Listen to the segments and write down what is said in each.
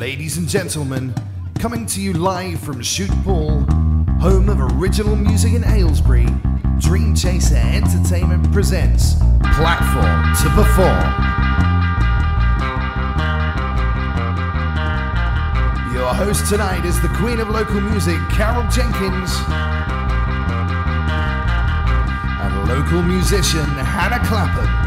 Ladies and gentlemen, coming to you live from Shoot Pool, home of original music in Aylesbury, Dream Chaser Entertainment presents Platform to Perform. Your host tonight is the queen of local music, Carol Jenkins, and local musician, Hannah Clapham.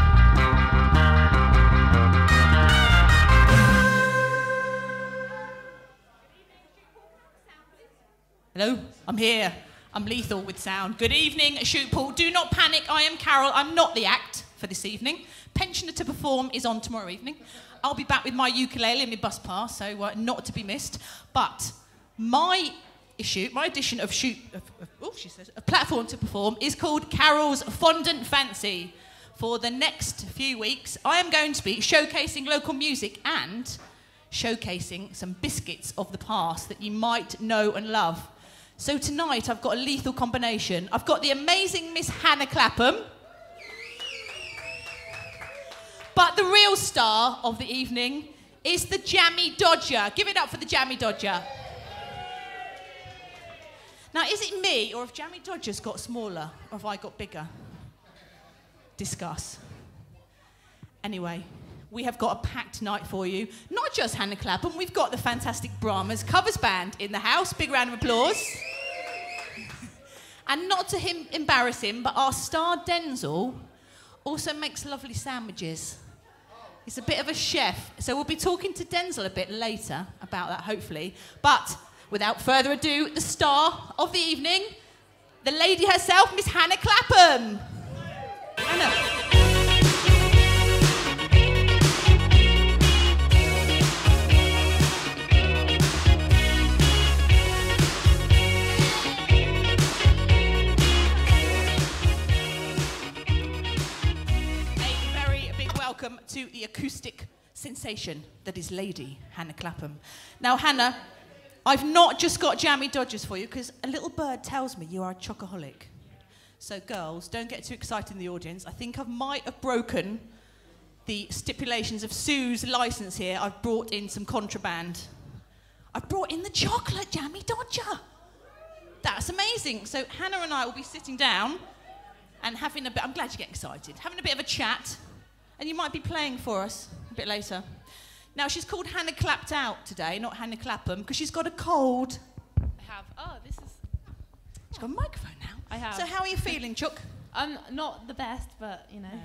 Hello, I'm here. I'm lethal with sound. Good evening, Shoot Pool. Do not panic. I am Carol. I'm not the act for this evening. Pensioner to perform is on tomorrow evening. I'll be back with my ukulele and my bus pass, so uh, not to be missed. But my issue, my edition of Shoot, of, of, oh, she says, a platform to perform is called Carol's Fondant Fancy. For the next few weeks, I am going to be showcasing local music and showcasing some biscuits of the past that you might know and love. So tonight I've got a lethal combination. I've got the amazing Miss Hannah Clapham. But the real star of the evening is the Jammy Dodger. Give it up for the Jammy Dodger. Now, is it me, or have Jammy Dodgers got smaller, or have I got bigger? Discuss. Anyway, we have got a packed night for you. Not just Hannah Clapham, we've got the fantastic Brahmas covers band in the house. Big round of applause. And not to him embarrass him, but our star Denzel also makes lovely sandwiches. He's a bit of a chef, so we'll be talking to Denzel a bit later about that, hopefully. But without further ado, the star of the evening, the lady herself, Miss Hannah Clapham. Hannah. Welcome to the acoustic sensation that is Lady Hannah Clapham. Now, Hannah, I've not just got jammy dodgers for you because a little bird tells me you are a chocoholic. So, girls, don't get too excited in the audience. I think I might have broken the stipulations of Sue's license here. I've brought in some contraband. I've brought in the chocolate jammy dodger. That's amazing. So, Hannah and I will be sitting down and having a bit. I'm glad you're getting excited. Having a bit of a chat, and you might be playing for us a bit later. Now she's called Hannah Clapped Out today, not Hannah Clapham, because she's got a cold. I have. Oh, this is. She's got a microphone now. I have. So how are you feeling, Chuck? I'm not the best, but you know, No.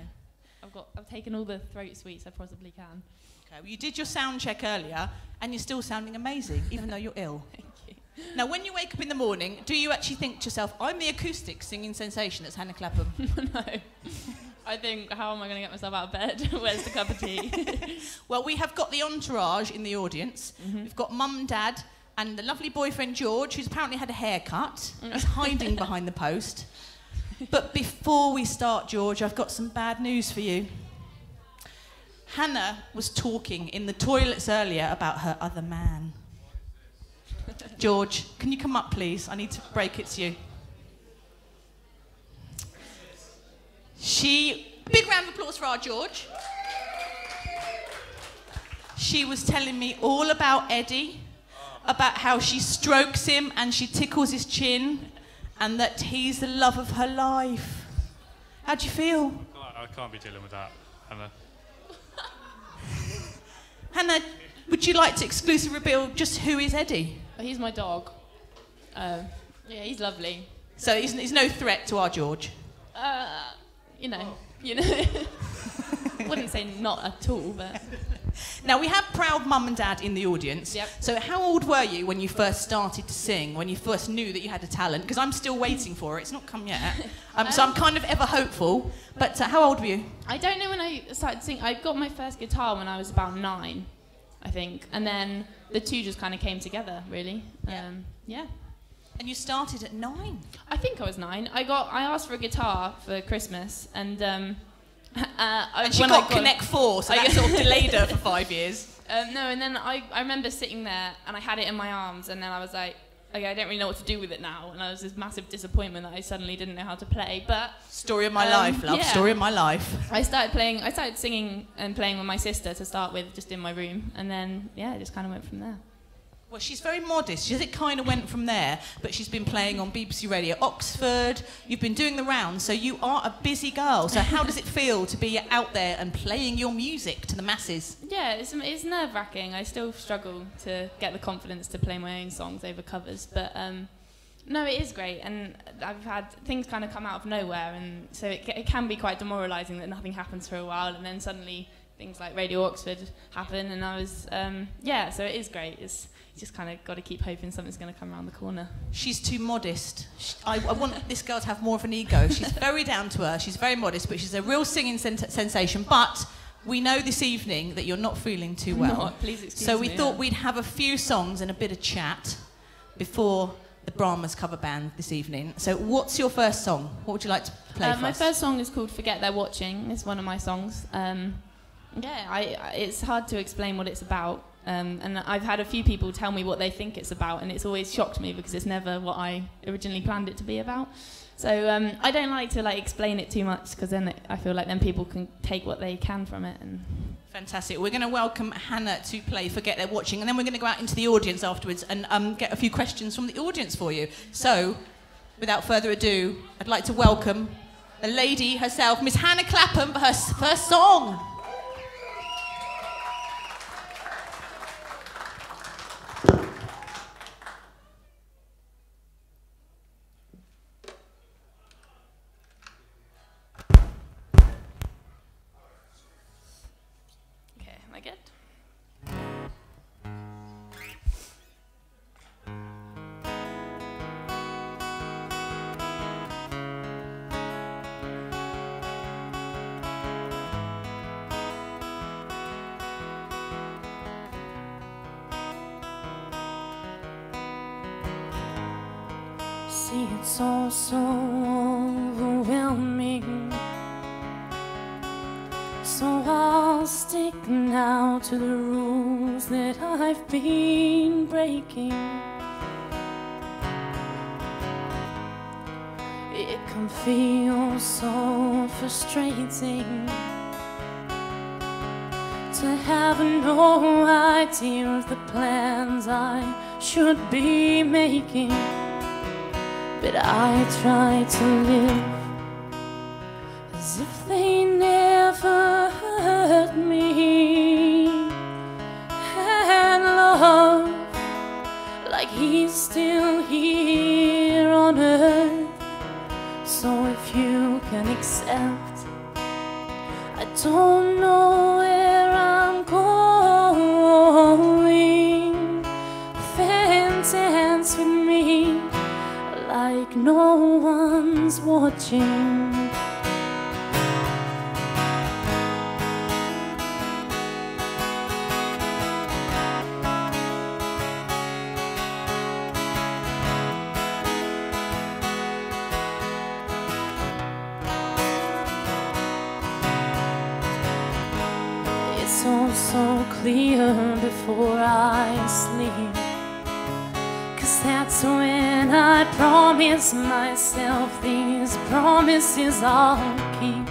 I've got. I've taken all the throat sweets I possibly can. Okay, well, you did your sound check earlier, and you're still sounding amazing, even though you're ill. Thank you. Now, when you wake up in the morning, do you actually think to yourself, "I'm the acoustic singing sensation that's Hannah Clapham"? no. I think, how am I going to get myself out of bed? Where's the cup of tea? Well, we have got the entourage in the audience. Mm-hmm. We've got mum, dad, and the lovely boyfriend George, who's apparently had a haircut. Mm. He's hiding behind the post. But before we start, George, I've got some bad news for you. Hannah was talking in the toilets earlier about her other man. George, can you come up, please? I need to break it to you. She, big round of applause for our George. She was telling me all about Eddie, about how she strokes him and she tickles his chin, and that he's the love of her life. How do you feel? I I can't be dealing with that, Hannah. Hannah, would you like to exclusively reveal just who is Eddie? Oh, he's my dog. Uh, yeah, he's lovely. So he's, he's no threat to our George. Uh, you know, you know. Wouldn't say not at all, but Now, we have proud mum and dad in the audience. Yep. So, how old were you when you first started to sing, when you first knew that you had a talent? Because I'm still waiting for it, it's not come yet. Um, so, I'm kind of ever hopeful. But uh, how old were you? I don't know when I started singing. I got my first guitar when I was about nine, I think, and then the two just kind of came together, really. Yeah. Um, yeah. And you started at nine. I think I was nine. I got. I asked for a guitar for Christmas, and um, uh, And she got I Connect Four, so I that got- sort of delayed her for five years. Um, no, and then I, I remember sitting there and I had it in my arms, and then I was like, okay, I don't really know what to do with it now, and I was this massive disappointment that I suddenly didn't know how to play. But Story of my Um, life, love. yeah. Story of my life. I started playing. I started singing and playing with my sister to start with, just in my room, and then yeah, it just kind of went from there. Well, she's very modest. She it kind of went from there, but she's been playing on BBC Radio Oxford. You've been doing the rounds, so you are a busy girl. So how does it feel to be out there and playing your music to the masses? Yeah, it's, it's nerve wracking. I still struggle to get the confidence to play my own songs over covers, but um, no, it is great. And I've had things kind of come out of nowhere, and so it, it can be quite demoralising that nothing happens for a while, and then suddenly things like Radio Oxford happen, and I was um, yeah. So it is great. It's just kind of got to keep hoping something's going to come around the corner. She's too modest. Sh I, I want this girl to have more of an ego. She's very down to earth. She's very modest, but she's a real singing sen- sensation. But we know this evening that you're not feeling too well. Not, please excuse So we me, thought yeah. we'd have a few songs and a bit of chat before the Brahmas cover band this evening. So what's your first song? What would you like to play Uh, my us? first song is called "Forget They're Watching." It's one of my songs. Um, yeah, I, it's hard to explain what it's about, um, and I've had a few people tell me what they think it's about, and it's always shocked me because it's never what I originally planned it to be about. So um, I don't like to like explain it too much because then it, I feel like then people can take what they can from it. And Fantastic. We're going to welcome Hannah to play Forget They're Watching, and then we're going to go out into the audience afterwards and um, get a few questions from the audience for you. So, without further ado, I'd like to welcome the lady herself, Miss Hannah Clapham, for her first song. See, it's all so overwhelming. So I'll stick now to the rules that I've been breaking. It can feel so frustrating to have no idea of the plans I should be making. But I try to live as if they watching. It's all so clear before I sleep. Cause that's when I promise myself promises I'll keep.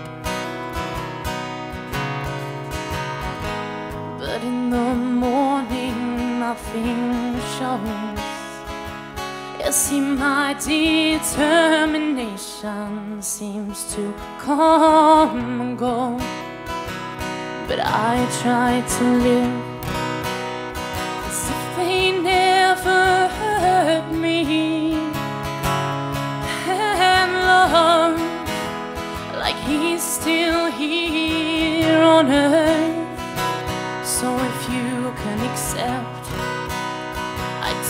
But in the morning, nothing shows. You see, my determination seems to come and go. But I try to live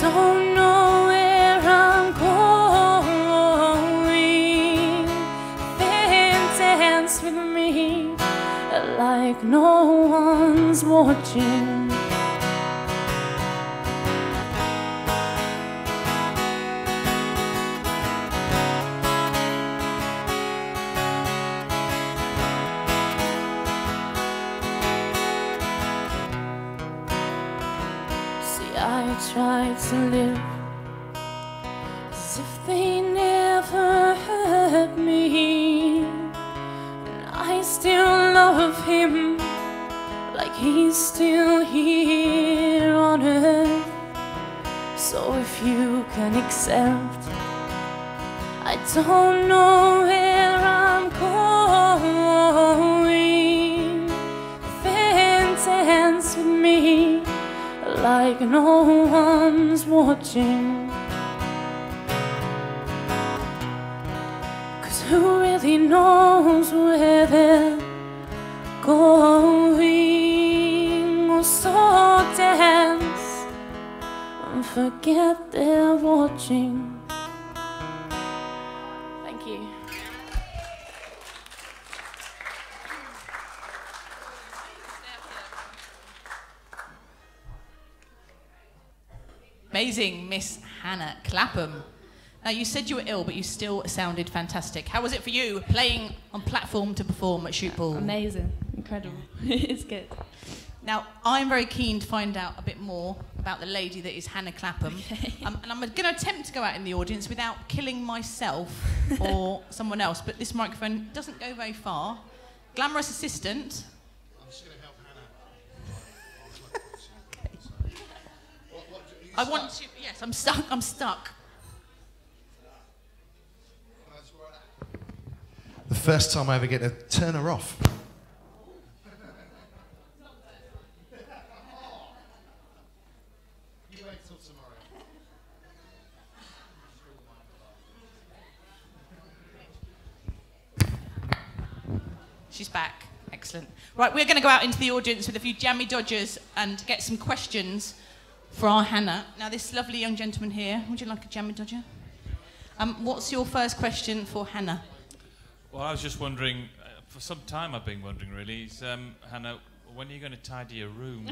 don't know where I'm going. Dance with me like no one's watching. Don't know where I'm going. Then dance with me like no one's watching. Cause who really knows where they're going? Oh, so dance and forget they're watching. Amazing, Miss Hannah Clapham. Now, you said you were ill, but you still sounded fantastic. How was it for you playing on platform to perform at Shoot Pool? Amazing, incredible. it's good. Now, I'm very keen to find out a bit more about the lady that is Hannah Clapham. Um, and I'm going to attempt to go out in the audience without killing myself or someone else, but this microphone doesn't go very far. Glamorous assistant. I want to. Yes, I'm stuck. I'm stuck. The first time I ever get to turn her off. She's back. Excellent. Right, we're going to go out into the audience with a few jammy dodgers and get some questions for our Hannah. Now, this lovely young gentleman here, would you like a jammy dodger? Um, what's your first question for Hannah? Well, I was just wondering, uh, for some time I've been wondering really, is, um, Hannah, when are you going to tidy your room?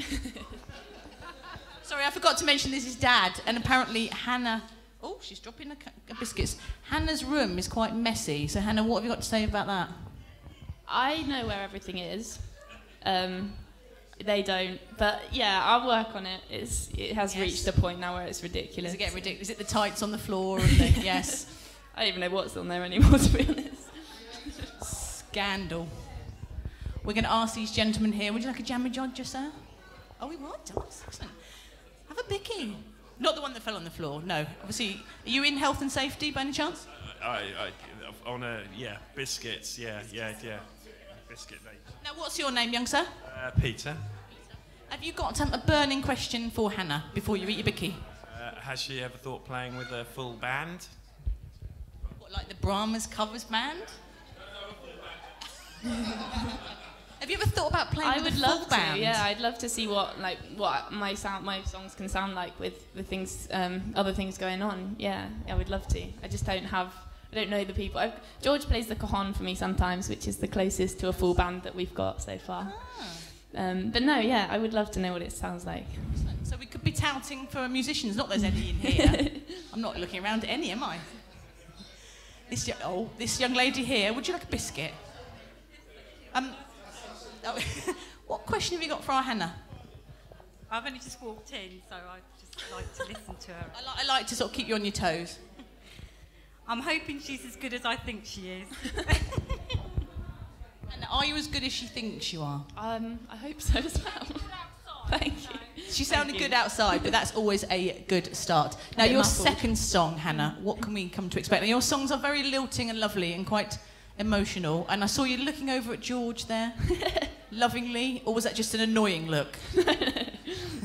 Sorry, I forgot to mention this is Dad, and apparently Hannah. Oh, she's dropping the cu- biscuits. Hannah's room is quite messy. So, Hannah, what have you got to say about that? I know where everything is. Um, they don't, but yeah, I'll work on it. It's it has Yes. reached a point now where it's ridiculous. Does it get ridiculous? Is it the tights on the floor? And the, yes. I don't even know what's on there anymore, to be honest. Scandal. We're going to ask these gentlemen here. Would you like a jammy dodger, sir? Oh, we want oh, dance. Excellent. Have a bicky. Not the one that fell on the floor. No. Obviously, are you in health and safety by any chance? I, I, on a yeah, biscuits. Yeah, yeah, yeah. Biscuit mate. Now, what's your name, young sir? Uh, Peter, Have you got um, a burning question for Hannah before you eat your bicky? uh, has she ever thought playing with a full band? What, like the Brahms covers band? Have you ever thought about playing I with would a full love band? to. Yeah, I'd love to see what like what my sound, my songs can sound like with the things, um, other things going on. Yeah, I would love to. I just don't have. I don't know the people. I've, George plays the cajon for me sometimes, which is the closest to a full band that we've got so far. Ah. Um, but no, yeah, I would love to know what it sounds like. So we could be touting for musicians. Not there's any in here. I'm not looking around at any, am I? This yo- oh, this young lady here. Would you like a biscuit? Um, oh, what question have you got for our Hannah? I've only just walked in, so I just like to listen to her. I, li- I like to sort of keep you on your toes. I'm hoping she's as good as I think she is. And are you as good as she thinks you are? Um, I hope so as well. Thank you. She sounded you. good outside, but that's always a good start. Now, your muffled. second song, Hannah, what can we come to expect? Now, your songs are very lilting and lovely and quite emotional. And I saw you looking over at George there, lovingly, or was that just an annoying look?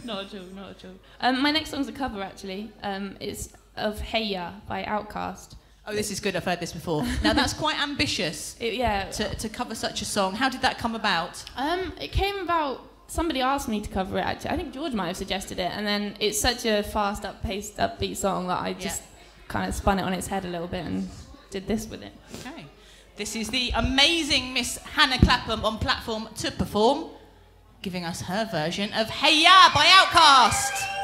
not at all, not at all. Um, my next song's a cover actually. Um, it's of Hey Ya by Outkast. Oh, this is good. I've heard this before. Now, that's quite ambitious It, yeah, to, to cover such a song. How did that come about? Um, it came about. Somebody asked me to cover it. Actually, I think George might have suggested it, and then it's such a fast, up-paced, upbeat song that I just kind of spun it on its head a little bit and did this with it. Okay. This is the amazing Miss Hannah Clapham on platform to perform, giving us her version of Hey Ya by Outkast.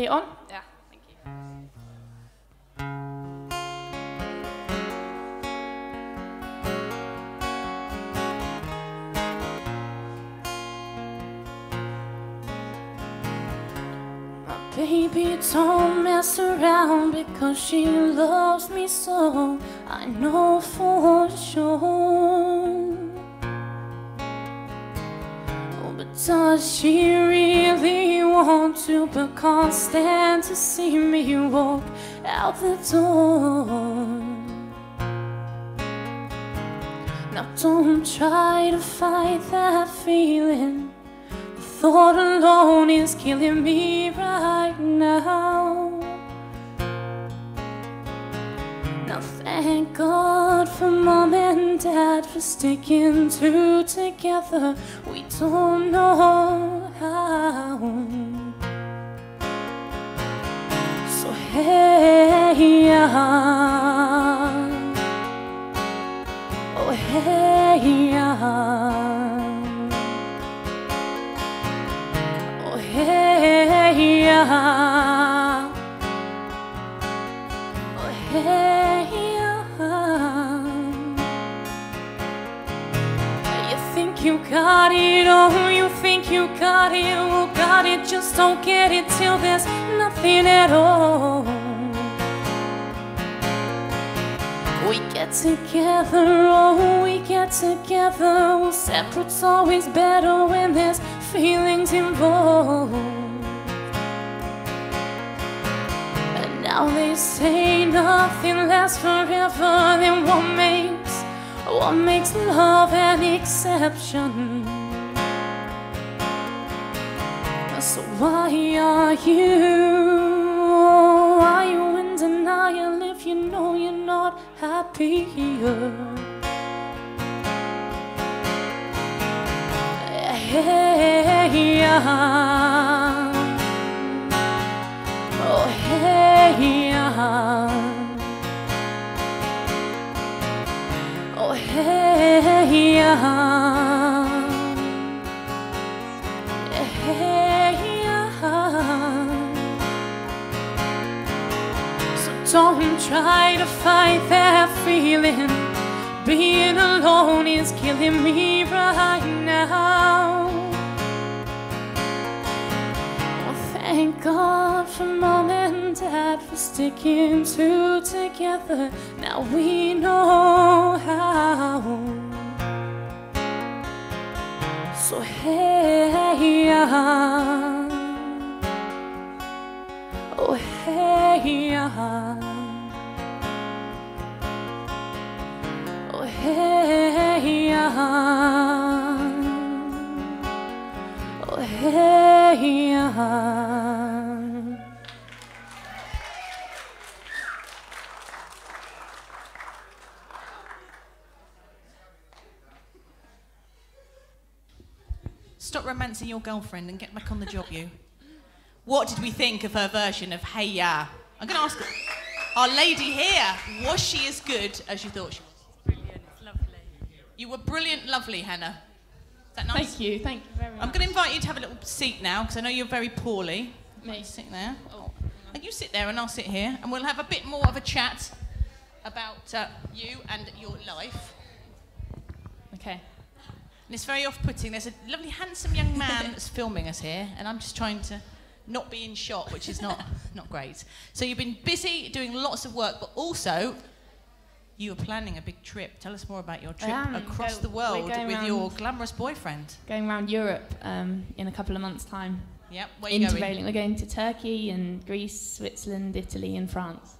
You on? Yeah. Thank you. My Baby, don't mess around because she loves me so. I know for sure. But does she really want to? But can't stand to see me walk out the door. Now don't try to fight that feeling. The thought alone is killing me right now. Thank God for mom and dad for sticking two together. We don't know how. So hey, yeah. Oh hey, yeah. Oh hey, yeah. Oh hey, You got it, oh, you think you got it, oh, well, got it, just don't get it till there's nothing at all. We get together, oh, we get together. Well, separate's always better when there's feelings involved. And now they say nothing lasts forever. Then what makes, what makes love an exception? So why are you, why are you in denial if you know you're not happier? Hey, yeah. Oh, hey, yeah. Hey, yeah. Hey, yeah. So don't try to fight that feeling. Being alone is killing me right now. Thank God for mom and dad for sticking two together. Now we know how. So hey, yeah. Oh hey, yeah. Oh hey, yeah. Hey, yeah. Stop romancing your girlfriend and get back on the job, you. What did we think of her version of Hey Ya? I'm going to ask our lady here, was she as good as you thought she was? Brilliant, lovely. You were brilliant, lovely, Hannah. That nice? Thank you, thank you very much. I'm going to invite you to have a little seat now because I know you're very poorly. Me. Sit there. Oh. And you sit there and I'll sit here and we'll have a bit more of a chat about uh, you and your life. Okay. And it's very off putting. There's a lovely, handsome young man that's filming us here, and I'm just trying to not be in shot, which is not, not great. So you've been busy doing lots of work, but also you were planning a big trip. Tell us more about your trip am. across Go- the world with your glamorous boyfriend. Going around Europe um, in a couple of months' time. Yep, where you going? We're going to Turkey and Greece, Switzerland, Italy, and France.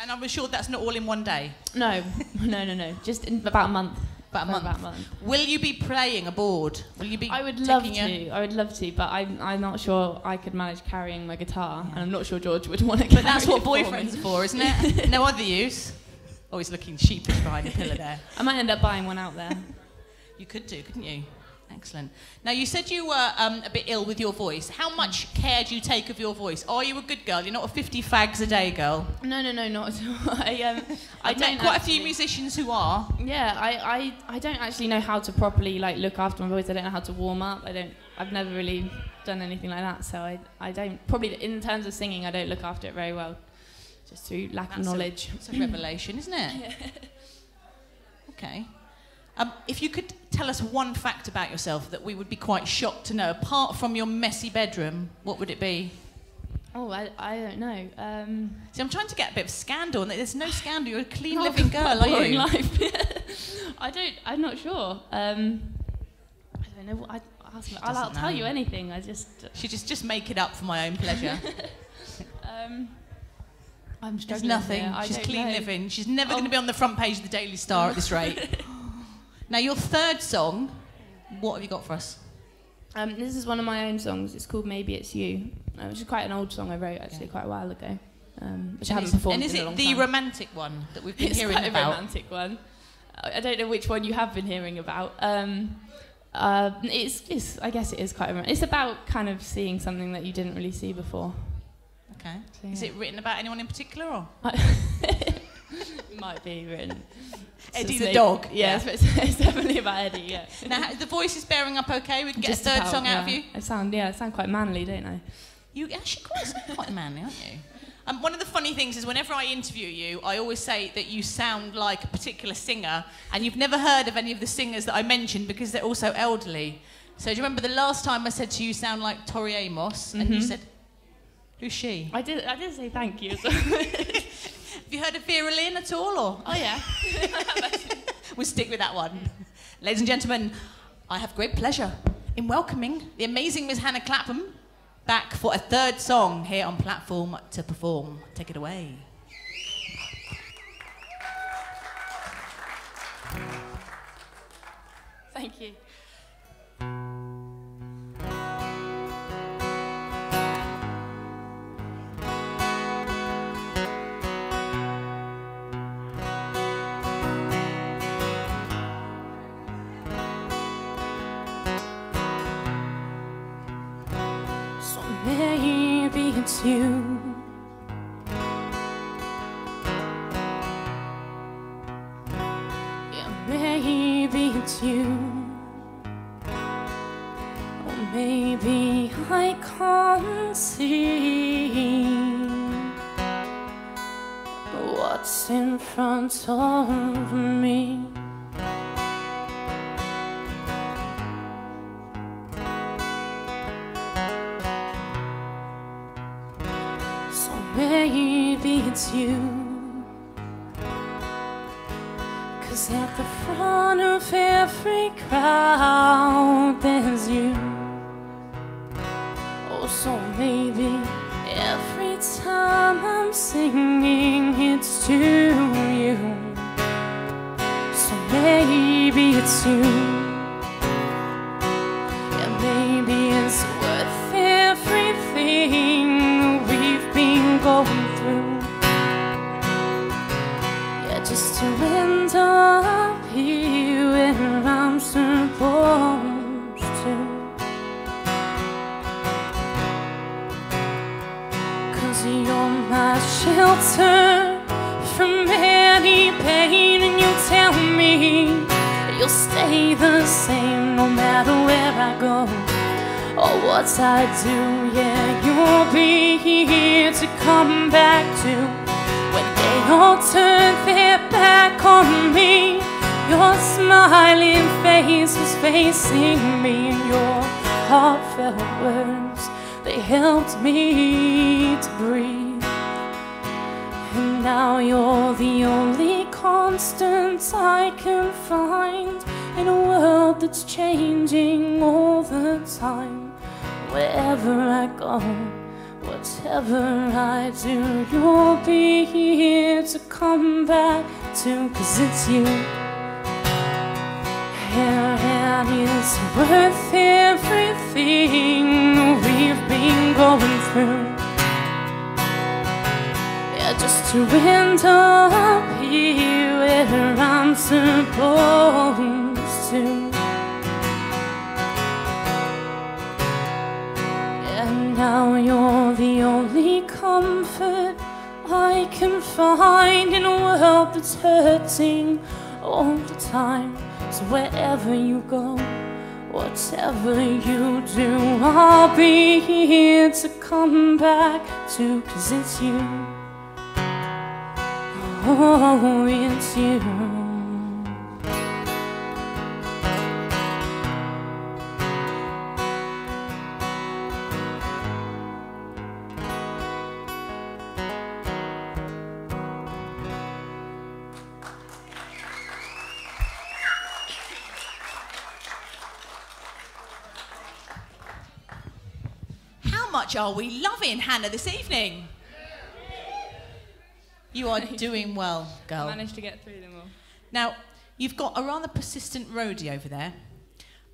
And I'm sure that's not all in one day. No, no, no, no. Just in about a month. About a month. About a month. Will you be playing aboard? Will you be? I would love to. I would love to, but I'm, I'm not sure I could manage carrying my guitar, and I'm not sure George would want to. But that's what boyfriends are for, isn't it? no other use. He's looking sheepish behind the pillar there. I might end up buying one out there. You could do, couldn't you? Excellent. Now, you said you were um, a bit ill with your voice. How much care do you take of your voice? Are you a good girl? You're not a 50 fags a day girl. No, no, no, not at all. I, um, I I've met quite a few musicians who are. Yeah, I, I, I don't actually know how to properly like look after my voice. I don't know how to warm up. I don't. I've never really done anything like that. So I, I don't probably in terms of singing, I don't look after it very well, just through lack That's of a- knowledge. It's a revelation, isn't it? Okay. Um, if you could tell us one fact about yourself that we would be quite shocked to know, apart from your messy bedroom, what would it be? Oh, I, I don't know. Um, See, I'm trying to get a bit of scandal, and there's no scandal. You're a clean living girl, are you? life. I don't. I'm not sure. Um, I don't know. What, I, I'll, I'll, tell you anything. I just. She just just make it up for my own pleasure. Um, I'm There's nothing. here. She's clean know. living. She's never Oh. going to be on the front page of the Daily Star at this rate. now, your third song, what have you got for us? Um, this is one of my own songs. It's called Maybe It's You, uh, which is quite an old song I wrote actually quite a while ago, um, which I And haven't performed And is in a it long the time. romantic one that we've been it's hearing quite about? a romantic one. I I don't know which one you have been hearing about. Um, uh, it's, it's, I guess it is quite a romantic. It's about kind of seeing something that you didn't really see before. Okay. So, Is it written about anyone in particular, or It might be written. Eddie just the dog? Yeah, It's, it's definitely about Eddie. Yeah. now the voice is bearing up okay? We can get Just a third about, song out of you. I sound yeah, I sound quite manly, don't I? You actually quite sound quite manly, aren't you? Um, one of the funny things is whenever I interview you, I always say that you sound like a particular singer, and you've never heard of any of the singers that I mentioned because they're also elderly. So do you remember the last time I said to you, you sound like Tori Amos, and you Mhm. said, "Who's she?" I did. I did say thank you. So. Have you heard of Vera Lynn at all, or oh yeah. we'll stick with that one. Ladies and gentlemen, I have great pleasure in welcoming the amazing Miss Hannah Clapham back for a third song here on platform to perform. Take it away. Thank you. It's you. It's you. Cause at the front of every crowd just to end up here where I'm supposed to. Cause you're my shelter from any pain, and you tell me you'll stay the same no matter where I go or what I do. Yeah, you'll be here to come back to they all turn their back on me. Your smiling face was facing me, and your heartfelt words they helped me to breathe. And now you're the only constant I can find in a world that's changing all the time. Wherever I go, whatever I do, you'll be here to come back to, cause it's you. And it's worth everything we've been going through. Yeah, just to end up here where I'm supposed to. Can find in a world that's hurting all the time. So wherever you go, whatever you do, I'll be here to come back to, cause it's you. Oh, it's you. Are we loving Hannah this evening? You are doing well, girl. Managed to get through them all. Now, you've got a rather persistent roadie over there.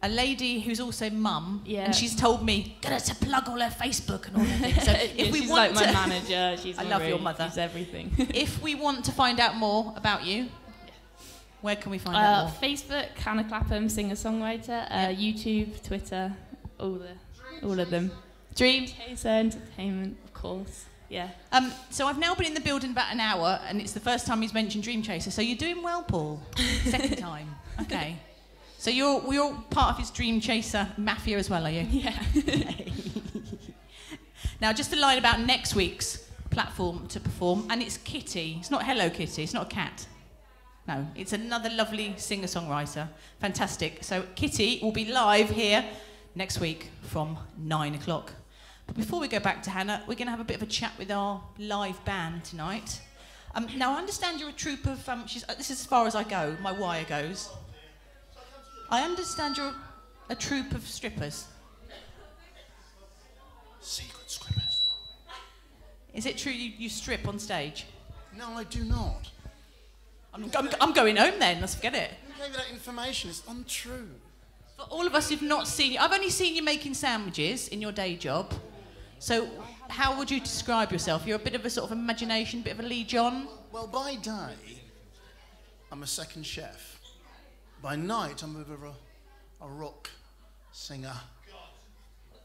A lady who's also mum, Yeah. and she's told me, get her to plug all her Facebook and all her things. So if Yeah, we she's want like to, my manager. She's I my love your mother. She's everything. if we want to find out more about you, where can we find Uh, out more? Facebook, Hannah Clapham, singer-songwriter. Uh, YouTube, Twitter, all the, all of them. Dream Chaser Entertainment, of course. Yeah. Um, so I've now been in the building about an hour, and it's the first time he's mentioned Dream Chaser. So you're doing well, Paul. Second time. Okay. So you're you're part of his Dream Chaser mafia as well, are you? Yeah. Now, just a line about next week's platform to perform, and it's Kitty. It's not Hello Kitty. It's not a cat. No, it's another lovely singer-songwriter. Fantastic. So Kitty will be live here next week from nine o'clock. But before we go back to Hannah, we're going to have a bit of a chat with our live band tonight. Um, now, I understand you're a troupe of. Um, she's, uh, this is as far as I go. My wire goes. I understand you're a troupe of strippers. Secret strippers. Is it true you, you strip on stage? No, I do not. I'm, I'm, I'm going home then. Let's forget it. Who gave you that information? It's untrue. For all of us who've not seen you, I've only seen you making sandwiches in your day job. So, how would you describe yourself? You're a bit of a sort of imagination, bit of a Lee John. Well, by day, I'm a second chef. By night, I'm a bit of a, a rock singer.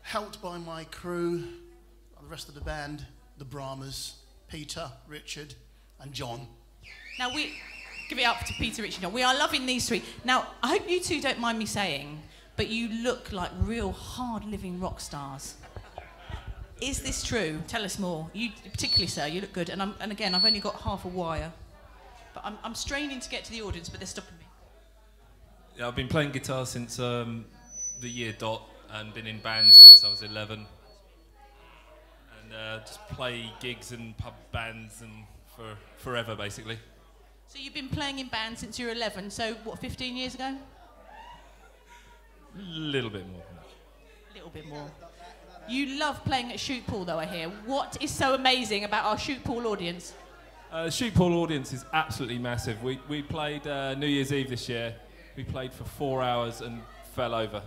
Helped by my crew, the rest of the band, the Brahmas, Peter, Richard, and John. Now we give it up to Peter, Richard, John. We are loving these three. Now I hope you two don't mind me saying, but you look like real hard-living rock stars. Is this true? Tell us more. You, particularly, sir, you look good. And, I'm, and again, I've only got half a wire, but I'm, I'm straining to get to the audience, but they're stopping me. Yeah, I've been playing guitar since um, the year dot and been in bands since I was 11. And uh, just play gigs and pub bands and for forever, basically. So you've been playing in bands since you were 11. So what, 15 years ago? A little bit more. A little bit more. You love playing at Shoot Pool, though, I hear. What is so amazing about our Shoot Pool audience? Uh, Shoot Pool audience is absolutely massive. We, we played uh, New Year's Eve this year. We played for four hours and fell over.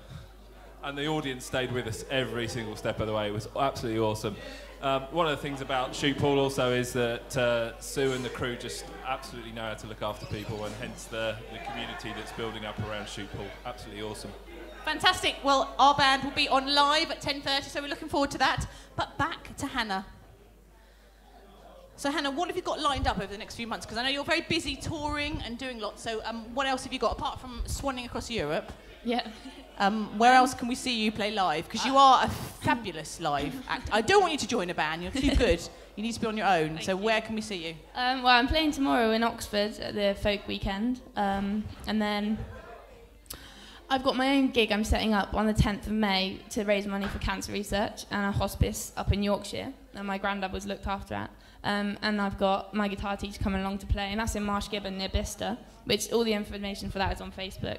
And the audience stayed with us every single step of the way. It was absolutely awesome. Um, one of the things about Shoot Pool also is that uh, Sue and the crew just absolutely know how to look after people, and hence the, the community that's building up around Shoot Pool. Absolutely awesome. Fantastic. Well, our band will be on live at 10.30, so we're looking forward to that. But back to Hannah. So, Hannah, what have you got lined up over the next few months? Because I know you're very busy touring and doing lots. So, um, what else have you got apart from swanning across Europe? Yeah. Um, where else can we see you play live? Because you are a fabulous live act. I don't want you to join a band. You're too good. You need to be on your own. so, where can we see you? Um, well, I'm playing tomorrow in Oxford at the Folk Weekend, um, and then I've got my own gig I'm setting up on the 10th of May to raise money for cancer research and a hospice up in Yorkshire that my granddad was looked after at. Um, and I've got my guitar teacher coming along to play, and that's in Marsh Gibbon near Bicester. Which all the information for that is on Facebook.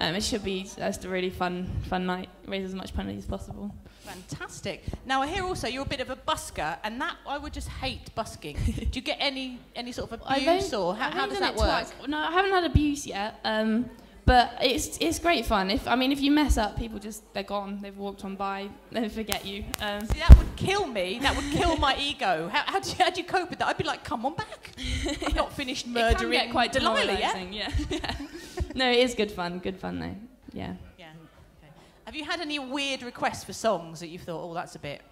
Um, it should be just a really fun, fun night. Raise as much money as possible. Fantastic. Now I hear also you're a bit of a busker, and that I would just hate busking. Do you get any any sort of abuse, or how, how does that work? twice. No, I haven't had abuse yet. Um, but it's it's great fun. If I mean, if you mess up, people just they're gone. They've walked on by. They forget you. Um, See, that would kill me. That would kill my ego. How, how, do you, how do you cope with that? I'd be like, come on back. I've not finished it murdering can get quite Delilah yet. Yeah. yeah. no, it is good fun. Good fun though. Yeah. Yeah. Okay. Have you had any weird requests for songs that you've thought, oh, that's a bit?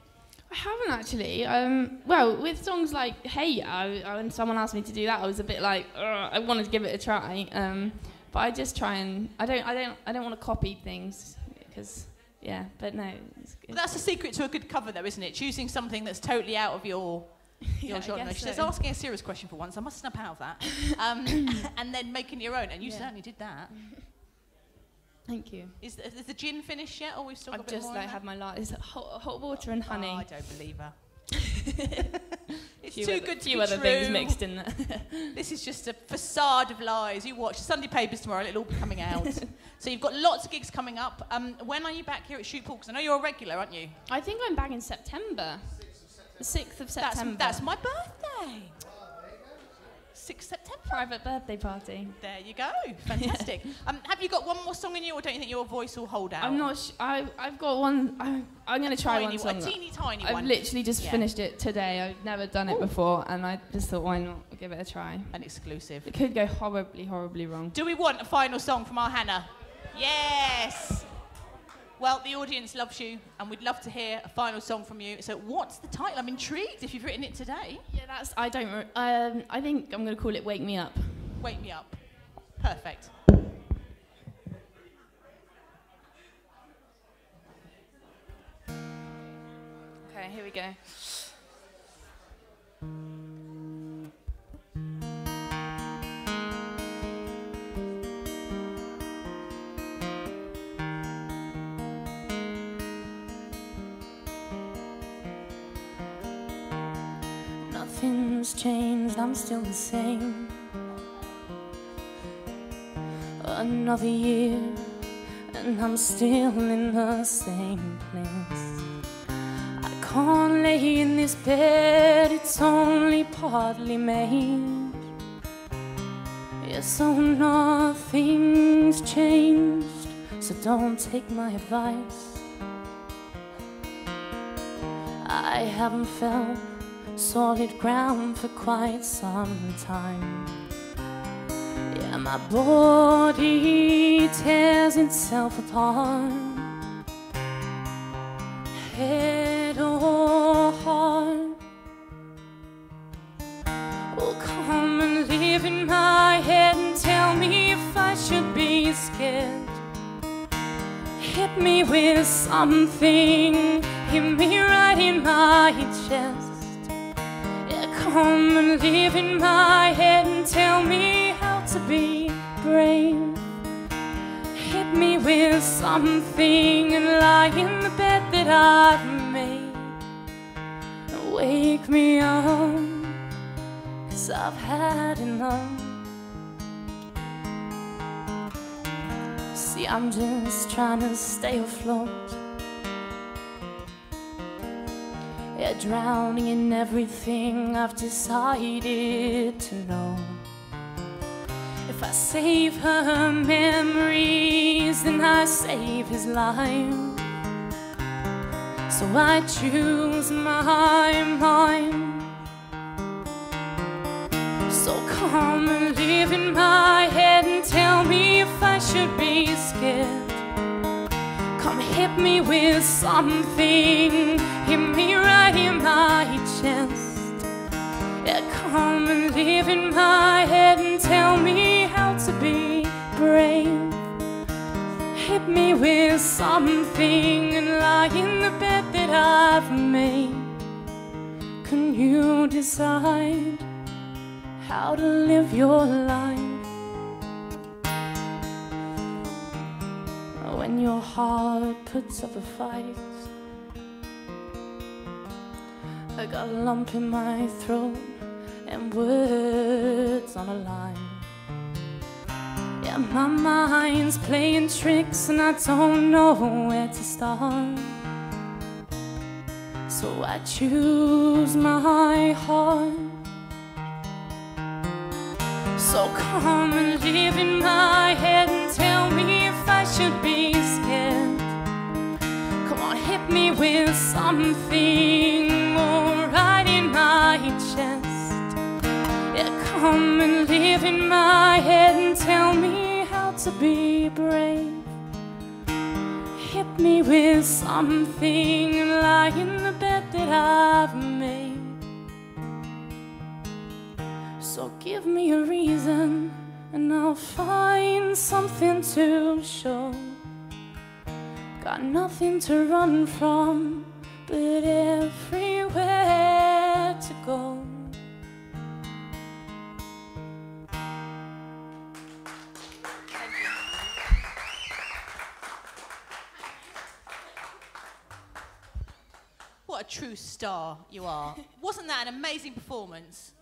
I haven't actually. Um, well, with songs like Hey I, I- when someone asked me to do that, I was a bit like, I wanted to give it a try. Um, but I just try and I don't, I don't, I don't want to copy things because, yeah. But no, it's, Well, that's the secret to a good cover, though, isn't it? Choosing something that's totally out of your Yeah, your I genre. guess She says so. asking a serious question for once. I must snap out of that. Um, and then making your own, and you Yeah. certainly did that. Thank you. Is the, is the gin finished yet, or we've still got I've a bit just like had my last. It's hot, hot water and honey. Oh, I don't believe her. It's Few too other- good to few be other true. things mixed in there. this is just a facade of lies. You watch Sunday papers tomorrow, it'll all be coming out. so you've got lots of gigs coming up. Um, when are you back here at Shoot Pool? Because I know you're a regular, aren't you? I think I'm back in September. The 6th of That's, September. that's my birthday. 6th September. private birthday party. There you go. Fantastic. um, have you got one more song in you, or don't you think your voice will hold out? I'm not. Sh- I I've got one. I, I'm going to try one one, song. a teeny tiny I've one. literally just Yeah. finished it today. I've never done it before, and I just thought, why not give it a try? An exclusive. It could go horribly, horribly wrong. Do we want a final song from our Hannah? Yes. Well, the audience loves you, and we'd love to hear a final song from you. So, what's the title? I'm intrigued if you've written it today. Yeah, that's. I don't. Um, I think I'm going to call it "Wake Me Up." Wake me up. Perfect. Okay, here we go. Nothing's changed, I'm still the same. Another year, and I'm still in the same place. I can't lay in this bed, it's only partly made. Yeah, so nothing's changed, so don't take my advice. I haven't felt solid ground for quite some time. Yeah, my body tears itself apart. Head or heart. Well, come and live in my head and tell me if I should be scared. Hit me with something, hit me right in my chest. Come and live in my head and tell me how to be brave. Hit me with something and lie in the bed that I've made. Wake me up, cause I've had enough. See, I'm just trying to stay afloat. Yeah, drowning in everything I've decided to know. If I save her memories, then I save his life. So I choose my mind. So come and live in my head and tell me if I should be scared. Come hit me with something, hit me right in my chest. Yeah, come and live in my head and tell me how to be brave. Hit me with something and lie in the bed that I've made. Can you decide how to live your life? Your heart puts up a fight, I got a lump in my throat and words on a line. Yeah, my mind's playing tricks and I don't know where to start. So I choose my heart. So come and live in my head and tell me if I should be me with something or right in my chest. Yeah, come and live in my head and tell me how to be brave. Hit me with something and lie in the bed that I've made. So give me a reason and I'll find something to show. Got nothing to run from, but everywhere to go. What a true star you are. Wasn't that an amazing performance?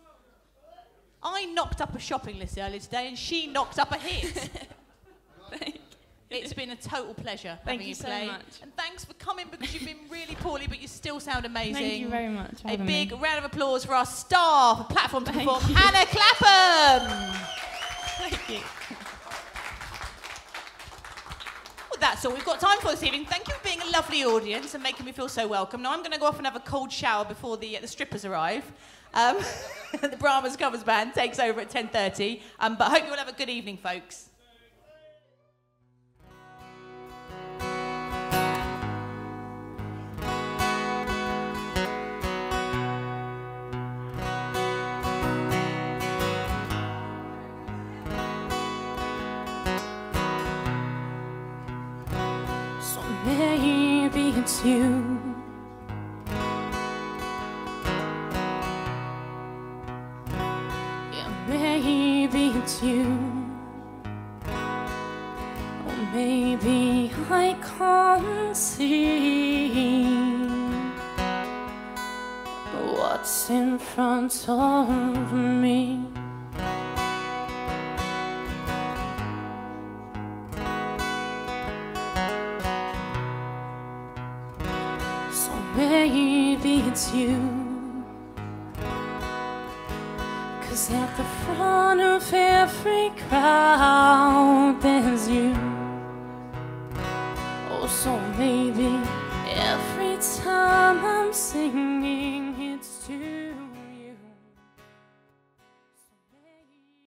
I knocked up a shopping list earlier today and she knocked up a hit. it's been a total pleasure Thank having you so play. much. And thanks for coming because you've been really poorly, but you still sound amazing. Thank you very much. A big me. round of applause for our star for platform to Thank perform, you. Hannah Clapham. Thank you. Well, that's all we've got time for this evening. Thank you for being a lovely audience and making me feel so welcome. Now I'm going to go off and have a cold shower before the, the strippers arrive. Um, the Brahmas Covers Band takes over at 10.30. Um, but I hope you all have a good evening, folks. You. Maybe it's you. Cause at the front of every crowd